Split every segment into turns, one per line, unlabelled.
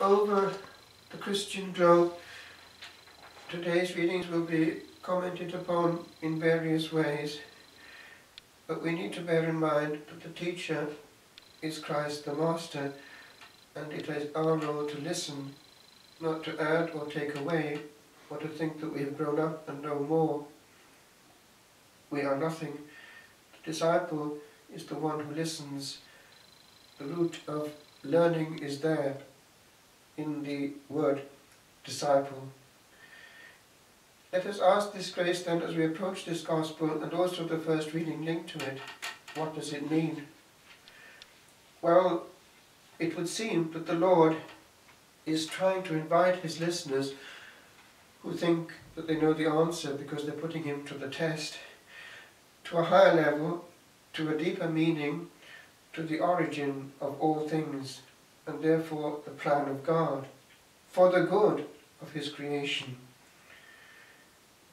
over the Christian globe. today's readings will be commented upon in various ways, but we need to bear in mind that the teacher is Christ the Master, and it is our role to listen, not to add or take away, or to think that we have grown up and know more. We are nothing. The disciple is the one who listens. The root of learning is there in the word disciple. Let us ask this grace then as we approach this gospel and also the first reading linked to it. What does it mean? Well, it would seem that the Lord is trying to invite his listeners who think that they know the answer because they're putting him to the test, to a higher level, to a deeper meaning, to the origin of all things, and therefore the plan of God, for the good of his creation.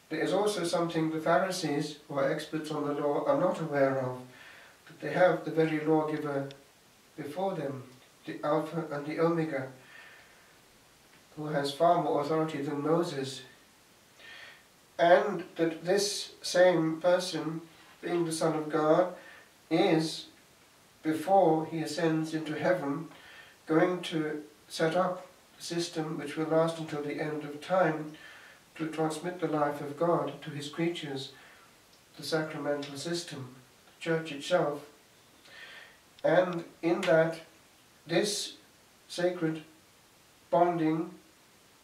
There is also something the Pharisees, who are experts on the law, are not aware of, that they have the very lawgiver before them, the Alpha and the Omega, who has far more authority than Moses, and that this same person, being the Son of God, is, before he ascends into heaven, going to set up a system which will last until the end of time to transmit the life of God to his creatures, the sacramental system, the church itself. And in that, this sacred bonding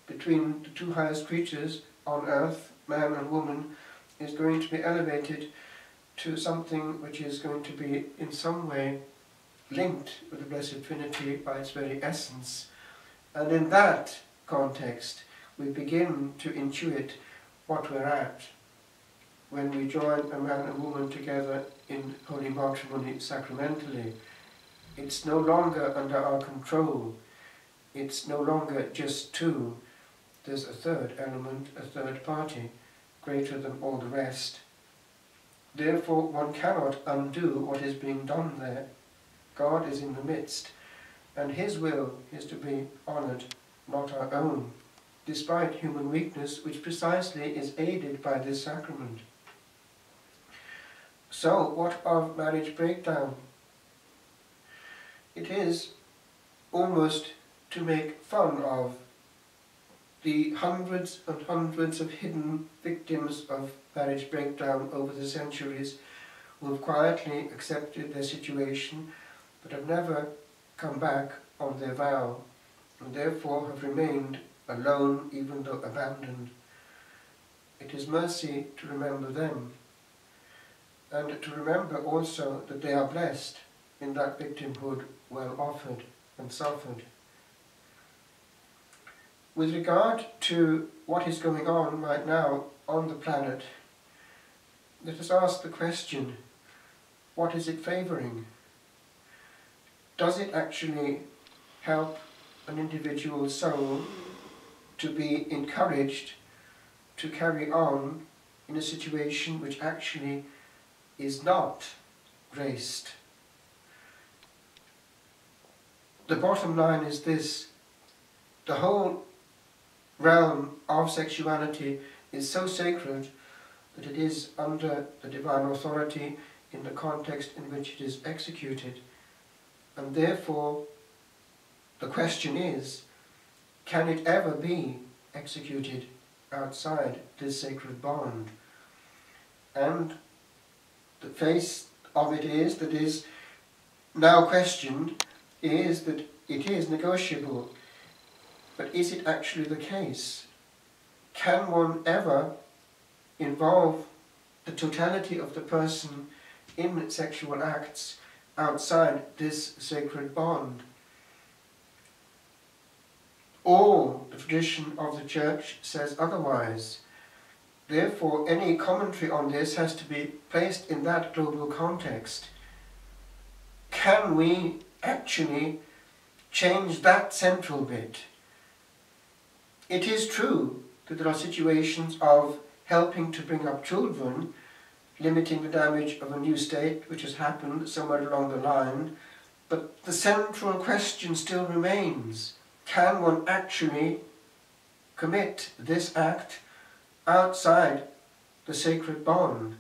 between the two highest creatures on earth, man and woman, is going to be elevated to something which is going to be in some way linked with the Blessed Trinity by its very essence. And in that context, we begin to intuit what we're at when we join a man and woman together in holy matrimony sacramentally. It's no longer under our control. It's no longer just two. There's a third element, a third party, greater than all the rest. Therefore, one cannot undo what is being done there. God is in the midst, and His will is to be honoured, not our own, despite human weakness, which precisely is aided by this sacrament. So, what of marriage breakdown? It is almost to make fun of the hundreds and hundreds of hidden victims of marriage breakdown over the centuries who have quietly accepted their situation but have never come back on their vow and therefore have remained alone even though abandoned. It is mercy to remember them and to remember also that they are blessed in that victimhood well offered and suffered. With regard to what is going on right now on the planet, let us ask the question, what is it favouring? Does it actually help an individual soul to be encouraged to carry on in a situation which actually is not graced? The bottom line is this, the whole realm of sexuality is so sacred that it is under the divine authority in the context in which it is executed. And therefore, the question is, can it ever be executed outside this sacred bond? And the face of it is that is now questioned is that it is negotiable but is it actually the case? Can one ever involve the totality of the person in sexual acts outside this sacred bond? All the tradition of the Church says otherwise. Therefore, any commentary on this has to be placed in that global context. Can we actually change that central bit? It is true that there are situations of helping to bring up children, limiting the damage of a new state which has happened somewhere along the line, but the central question still remains. can one actually commit this act outside the sacred bond?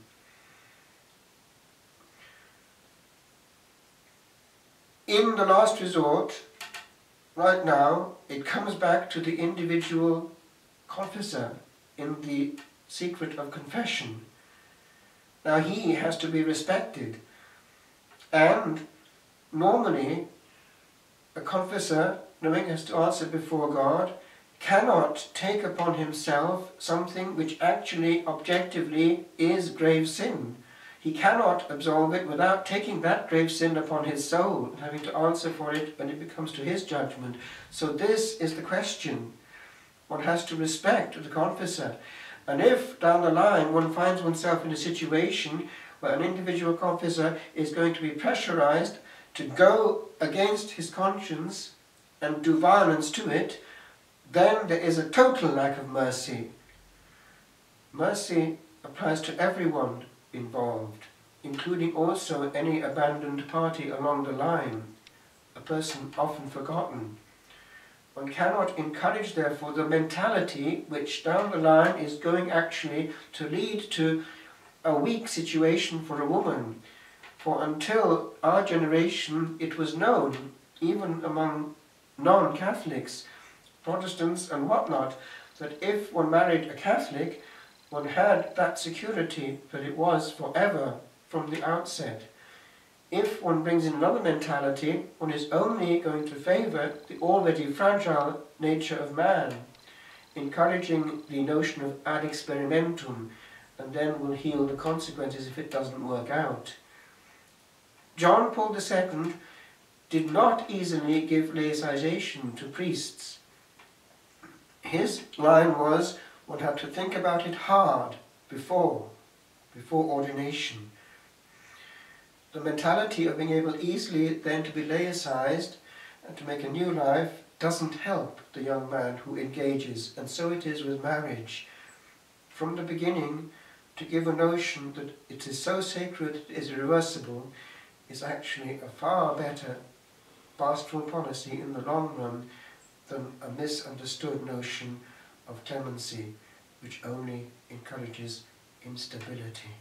In the last resort, right now, it comes back to the individual confessor in the secret of confession. Now he has to be respected. And normally, a confessor, knowing he has to answer before God, cannot take upon himself something which actually, objectively, is grave sin. He cannot absolve it without taking that grave sin upon his soul and having to answer for it when it becomes to his judgment. So this is the question. One has to respect the confessor. And if down the line one finds oneself in a situation where an individual confessor is going to be pressurized to go against his conscience and do violence to it, then there is a total lack of mercy. Mercy applies to everyone involved, including also any abandoned party along the line, a person often forgotten. One cannot encourage, therefore, the mentality which down the line is going actually to lead to a weak situation for a woman. For until our generation, it was known, even among non-Catholics, Protestants and whatnot, that if one married a Catholic, one had that security that it was forever from the outset. If one brings in another mentality, one is only going to favour the already fragile nature of man, encouraging the notion of ad experimentum, and then will heal the consequences if it doesn't work out. John Paul II did not easily give laicization to priests. His line was, one had to think about it hard before, before ordination. The mentality of being able easily then to be laicized and to make a new life doesn't help the young man who engages, and so it is with marriage. From the beginning, to give a notion that it is so sacred it is irreversible is actually a far better pastoral policy in the long run than a misunderstood notion of clemency which only encourages instability.